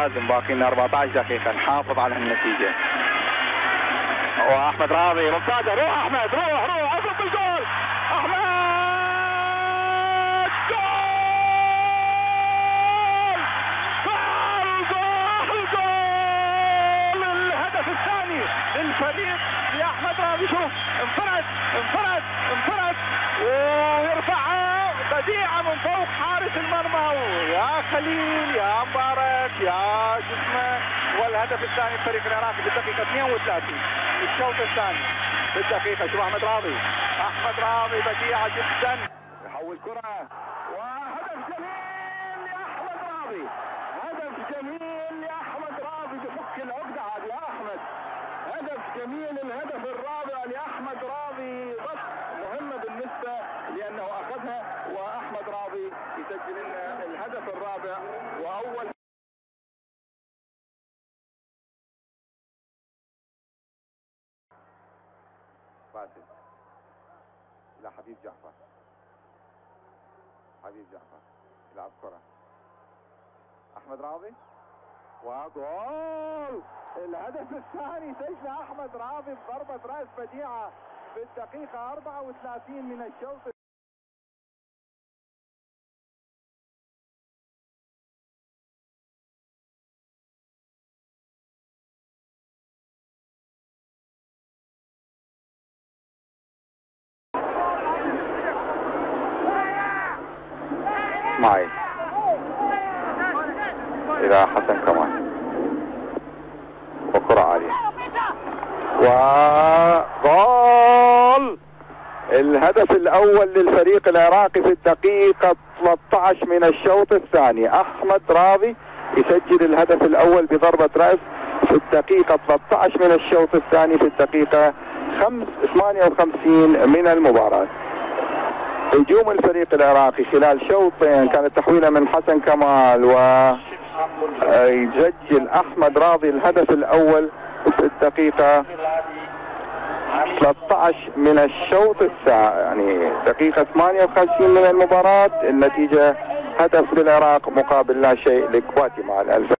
لازم باقي لنا 14 دقيقة نحافظ على النتيجة. وأحمد راضي ممتازة روح أحمد روح روح اضرب بالجول أحمد! جول! جول! جول! الهدف الثاني للفريق لأحمد راضي. شوف انفرد انفرد انفرد. ويرفعها بديعة من فوق حارس المرمى. يا خليل يا جسمه والهدف الثاني الفريق العراقي في الدقيقة 32 الشوط الثاني في الدقيقة شوف أحمد راضي. أحمد راضي بديعة جدا. يحول كرة. وهدف جميل لأحمد راضي. هدف جميل لأحمد راضي. بفك العقدة عاد يا أحمد. هدف جميل الهدف الرابع لأحمد راضي. بس مهمة بالنسبة لأنه أخذها. وأحمد راضي يسجل الهدف الرابع. وأول باسل إلى حبيب جعفر. حبيب جعفر يلعب كرة أحمد راضي؟ وجول الهدف الثاني سجل أحمد راضي بضربة رأس بديعة في الدقيقه 34 من الشوط معي. إلى حسن كمال وكرة عالية. وجول الهدف الأول للفريق العراقي في الدقيقة 13 من الشوط الثاني. أحمد راضي يسجل الهدف الأول بضربة رأس في الدقيقة 13 من الشوط الثاني في الدقيقة 58 من المباراة. هجوم الفريق العراقي خلال شوطين كانت تحويله من حسن كمال و يسجل أحمد راضي الهدف الأول في الدقيقة 13 من الشوط الساعة. يعني دقيقة 58 من المباراة النتيجة هدف للعراق مقابل لا شيء لكواتيمالا